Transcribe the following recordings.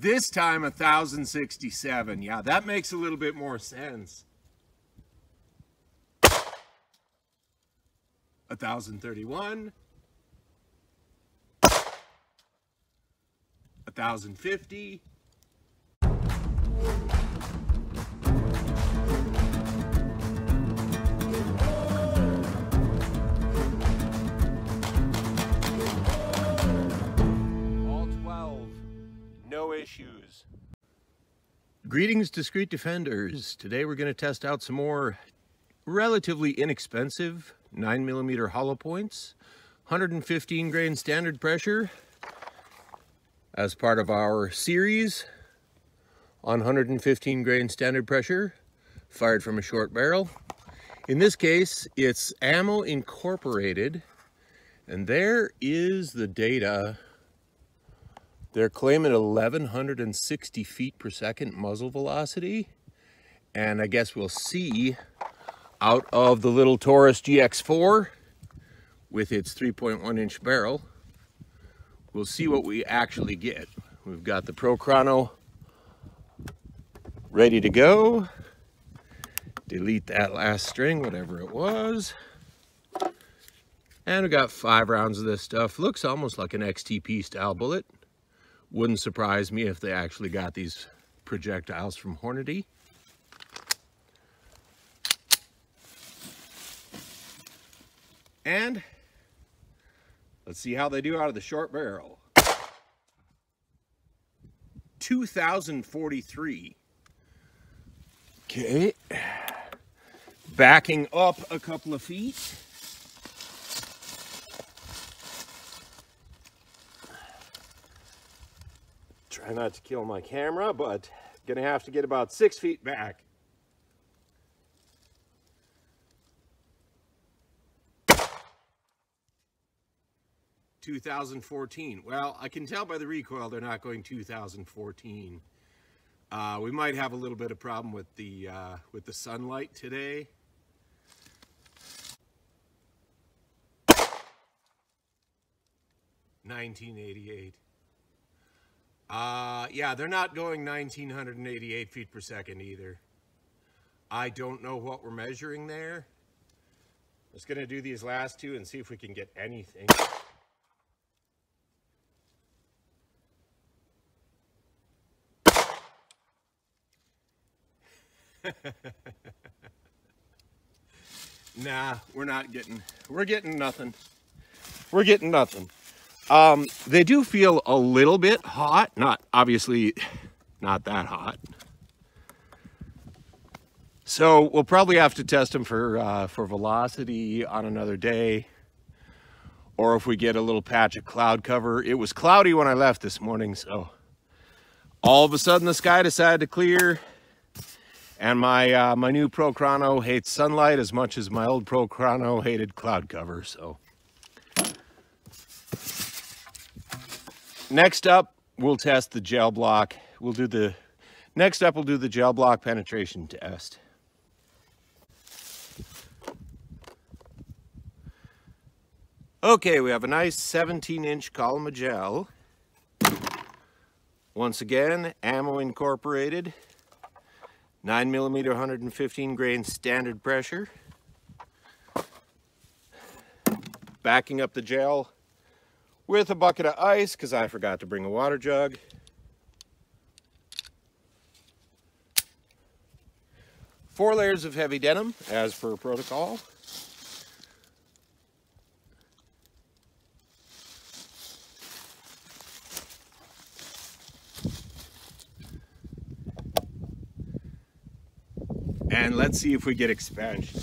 This time 1067. Yeah, that makes a little bit more sense. 1031. 1050. Greetings, discreet defenders. Today we're going to test out some more relatively inexpensive 9mm hollow points, 115 grain standard pressure, as part of our series on 115 grain standard pressure fired from a short barrel. In this case, it's Ammo Incorporated, and there is the data. They're claiming 1160 feet per second muzzle velocity, and I guess we'll see out of the little Taurus GX4 with its 3.1 inch barrel we'll see what we actually get. We've got the Pro Chrono ready to go. Delete that last string, whatever it was. And we got five rounds of this stuff. Looks almost like an XTP style bullet. Wouldn't surprise me if they actually got these projectiles from Hornady. And Let's see how they do out of the short barrel. 2043. Okay. Backing up a couple of feet. Not to kill my camera, but gonna have to get about six feet back. 2014. Well, I can tell by the recoil they're not going 2014. Uh, we might have a little bit of problem with the uh, with the sunlight today. Nineteen eighty-eight. Uh, yeah, they're not going 1988 feet per second either. I don't know what we're measuring there. I'm just gonna do these last two and see if we can get anything. nah, we're not getting, we're getting nothing. We're getting nothing. Um, they do feel a little bit hot, not obviously not that hot. So we'll probably have to test them for, uh, for velocity on another day. Or if we get a little patch of cloud cover. It was cloudy when I left this morning, so all of a sudden the sky decided to clear and my uh, my new Pro Chrono hates sunlight as much as my old Pro Chrono hated cloud cover. So next up, we'll test the gel block. We'll do the next up. We'll do the gel block penetration test. Okay, we have a nice 17 inch column of gel. Once again, ammo incorporated. 9 millimeter 115 grain standard pressure. Backing up the gel with a bucket of ice because I forgot to bring a water jug. Four layers of heavy denim as per protocol. And let's see if we get expansion.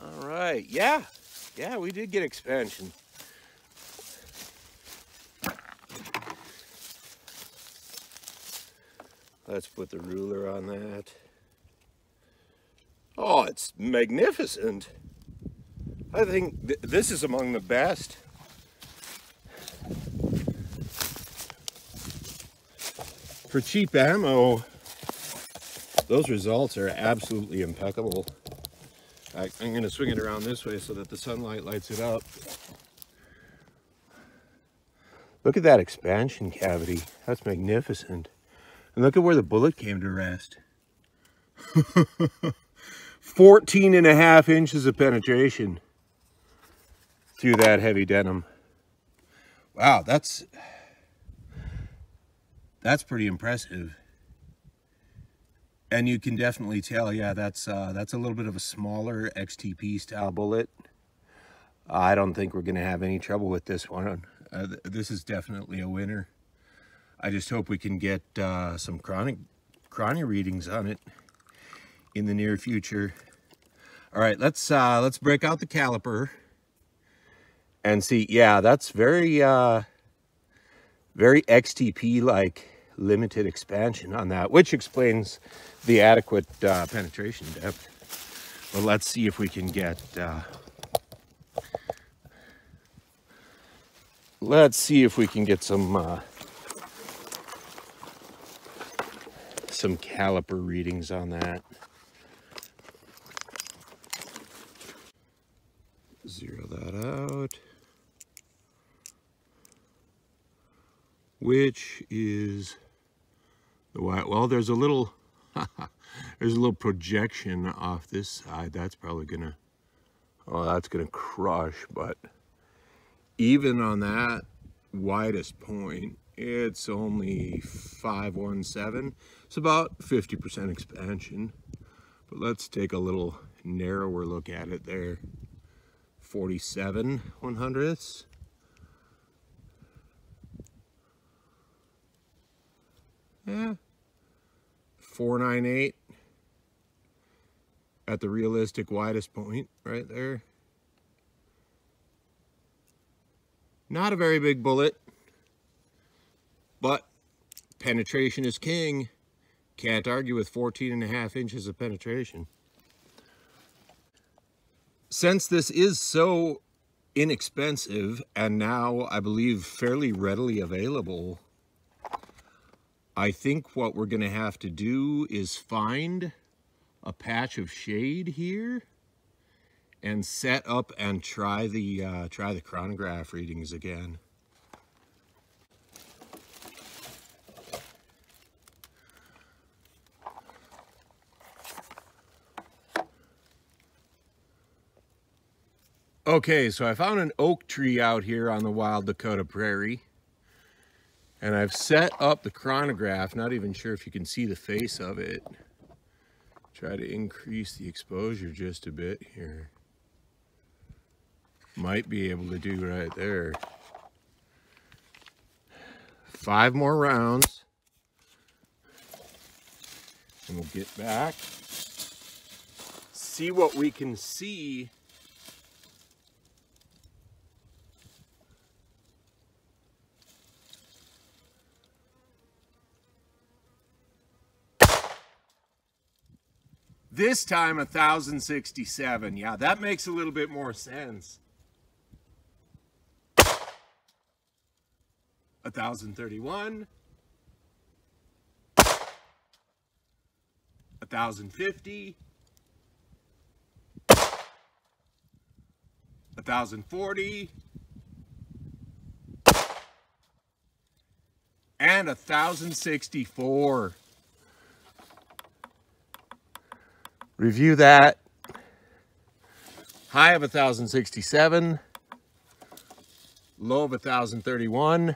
All right, yeah, yeah, we did get expansion. Let's put the ruler on that. Oh, it's magnificent. I think th this is among the best. For cheap ammo, those results are absolutely impeccable. I'm going to swing it around this way so that the sunlight lights it up. Look at that expansion cavity. That's magnificent. And look at where the bullet came to rest. 14 and a half inches of penetration through that heavy denim. Wow, that's that's pretty impressive. And you can definitely tell, yeah, that's uh, that's a little bit of a smaller XTP style bullet. I don't think we're going to have any trouble with this one. Uh, th this is definitely a winner. I just hope we can get uh, some chronic chrony readings on it in the near future. All right, let's uh, let's break out the caliper and see. Yeah, that's very uh, very XTP like limited expansion on that, which explains the adequate uh, penetration depth. But let's see if we can get, uh, let's see if we can get some, uh, some caliper readings on that. Zero that out. Which is well, there's a little, there's a little projection off this side. That's probably gonna, oh, that's gonna crush. But even on that widest point, it's only 517. It's about 50% expansion. But let's take a little narrower look at it there. 47 one hundredths. Yeah, 498 at the realistic widest point right there. Not a very big bullet, but penetration is king. Can't argue with 14 and a half inches of penetration. Since this is so inexpensive and now I believe fairly readily available I think what we're going to have to do is find a patch of shade here and set up and try the uh, try the chronograph readings again. Okay, so I found an oak tree out here on the wild Dakota prairie. And I've set up the chronograph, not even sure if you can see the face of it. Try to increase the exposure just a bit here. Might be able to do right there. Five more rounds. And we'll get back. See what we can see This time 1067. Yeah, that makes a little bit more sense. 1031. 1050. 1040. And 1064. Review that. High of 1,067. Low of 1,031.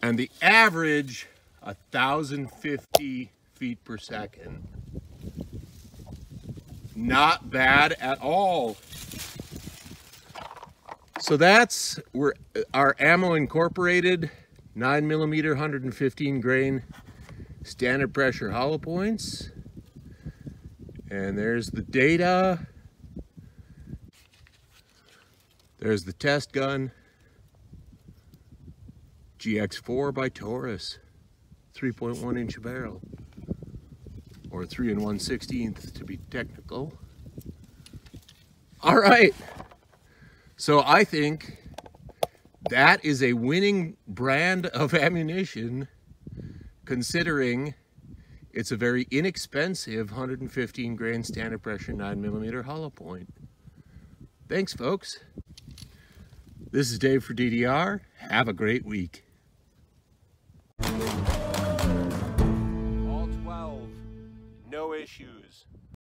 And the average 1,050 feet per second. Not bad at all. So that's where uh, our ammo incorporated 9 millimeter 115 grain standard pressure hollow points. And there's the data. There's the test gun. GX4 by Taurus. 3.1 inch barrel. Or 3 and 1 16th to be technical. All right. So I think that is a winning brand of ammunition considering It's a very inexpensive 115 grain standard pressure 9 millimeter hollow point. Thanks, folks. This is Dave for DDR. Have a great week.